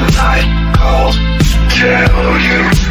I called, tell you.